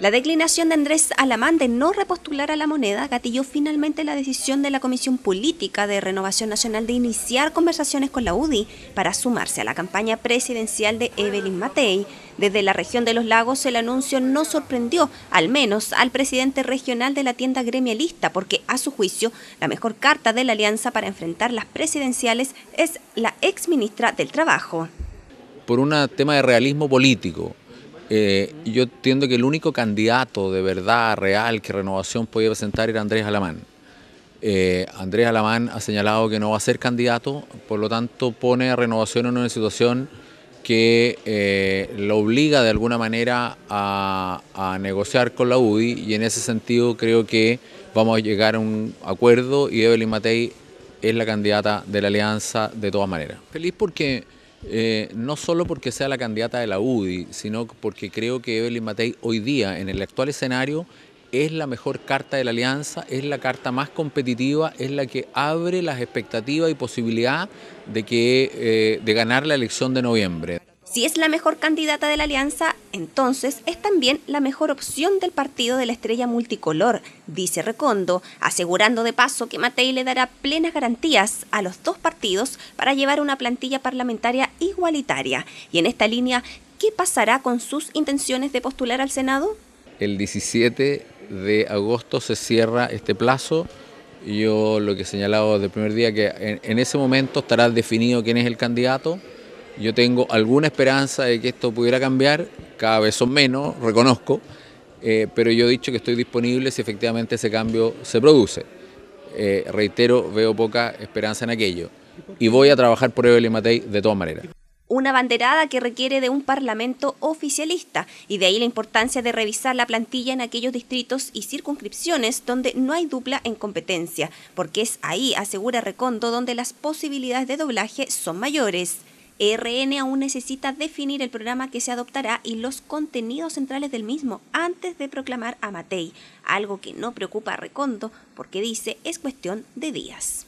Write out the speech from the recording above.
La declinación de Andrés Alamán de no repostular a la moneda gatilló finalmente la decisión de la Comisión Política de Renovación Nacional de iniciar conversaciones con la UDI para sumarse a la campaña presidencial de Evelyn Matei. Desde la región de los lagos el anuncio no sorprendió, al menos al presidente regional de la tienda gremialista, porque a su juicio la mejor carta de la alianza para enfrentar las presidenciales es la ex ministra del Trabajo. Por un tema de realismo político, eh, yo entiendo que el único candidato de verdad real que Renovación podía presentar era Andrés Alamán. Eh, Andrés Alamán ha señalado que no va a ser candidato, por lo tanto pone a Renovación en una situación que eh, lo obliga de alguna manera a, negociar con la UDI y en ese sentido creo que vamos a llegar a un acuerdo y Evelyn Matei es la candidata de la alianza de todas maneras. Feliz porque eh, no solo porque sea la candidata de la UDI, sino porque creo que Evelyn Matei hoy día, en el actual escenario, es la mejor carta de la alianza, es la carta más competitiva, es la que abre las expectativas y posibilidad de, que, eh, de ganar la elección de noviembre. Si es la mejor candidata de la alianza, entonces es también la mejor opción del partido de la estrella multicolor, dice Recondo, asegurando de paso que Matei le dará plenas garantías a los dos partidos para llevar una plantilla parlamentaria igualitaria. Y en esta línea, ¿qué pasará con sus intenciones de postular al Senado? El 17 de agosto se cierra este plazo. Yo lo que he señalado desde el primer día que en, en ese momento estará definido quién es el candidato yo tengo alguna esperanza de que esto pudiera cambiar, cada vez son menos, reconozco, eh, pero yo he dicho que estoy disponible si efectivamente ese cambio se produce. Eh, reitero, veo poca esperanza en aquello y voy a trabajar por Evelyn Matei de todas maneras. Una banderada que requiere de un parlamento oficialista y de ahí la importancia de revisar la plantilla en aquellos distritos y circunscripciones donde no hay dupla en competencia, porque es ahí, asegura Recondo, donde las posibilidades de doblaje son mayores. ERN aún necesita definir el programa que se adoptará y los contenidos centrales del mismo antes de proclamar a Matei, algo que no preocupa a Recondo porque dice es cuestión de días.